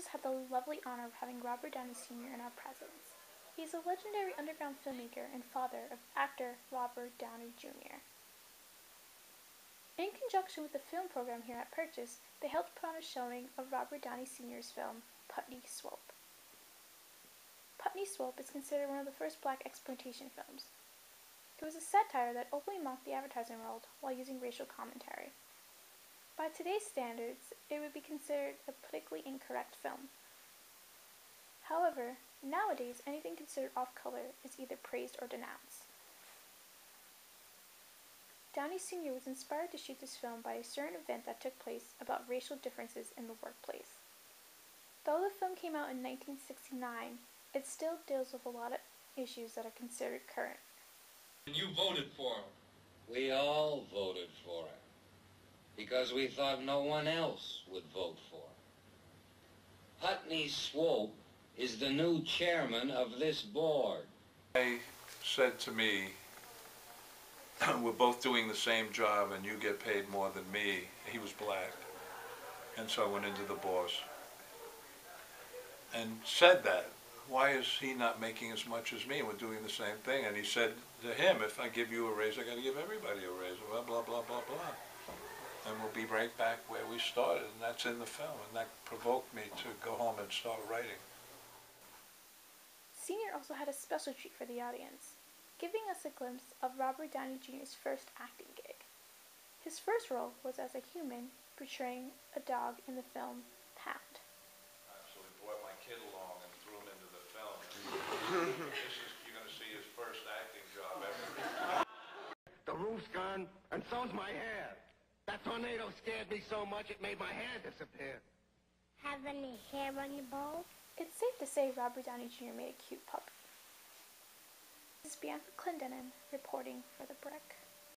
just had the lovely honor of having Robert Downey Sr. in our presence. He is a legendary underground filmmaker and father of actor Robert Downey Jr. In conjunction with the film program here at Purchase, they helped put on a showing of Robert Downey Sr.'s film, Putney Swope. Putney Swope is considered one of the first black exploitation films. It was a satire that openly mocked the advertising world while using racial commentary. By today's standards, it would be considered a politically incorrect film. However, nowadays anything considered off-color is either praised or denounced. Downey Sr. was inspired to shoot this film by a certain event that took place about racial differences in the workplace. Though the film came out in 1969, it still deals with a lot of issues that are considered current. And you voted for him. We all voted for him because we thought no one else would vote for him. Putney Swope is the new chairman of this board. They said to me, we're both doing the same job and you get paid more than me. He was black. And so I went into the boss and said that. Why is he not making as much as me? We're doing the same thing. And he said to him, if I give you a raise, I got to give everybody a raise. Blah, blah, blah, blah, blah. And we'll be right back where we started. And that's in the film. And that provoked me to go home and start writing. Senior also had a special treat for the audience, giving us a glimpse of Robert Downey Jr.'s first acting gig. His first role was as a human, portraying a dog in the film Pound. I actually brought my kid along and threw him into the film. this is, you're going to see his first acting job ever. The roof's gone, and so's my hair. That tornado scared me so much it made my hair disappear. Have any hair on your bowl? It's safe to say Robert Downey Jr. made a cute puppy. This is Bianca Clendenin reporting for The Brick.